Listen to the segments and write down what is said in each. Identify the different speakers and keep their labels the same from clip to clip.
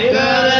Speaker 1: Yeah.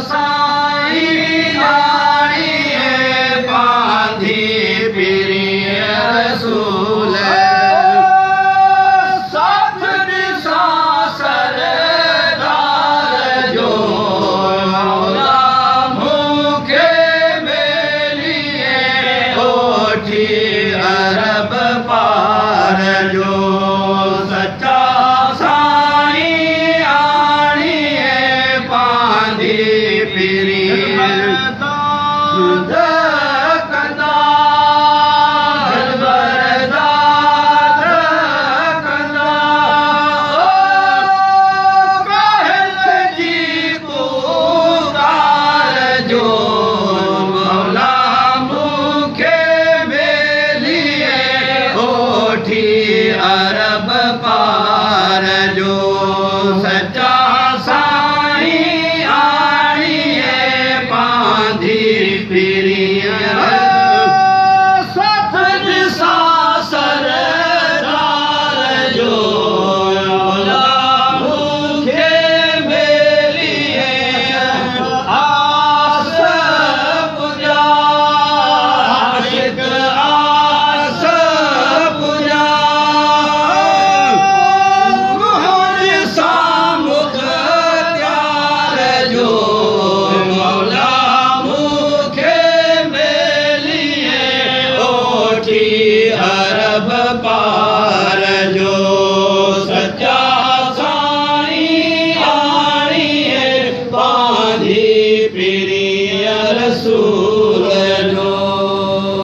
Speaker 1: साईं सी पांधी रसू the பிரிய piri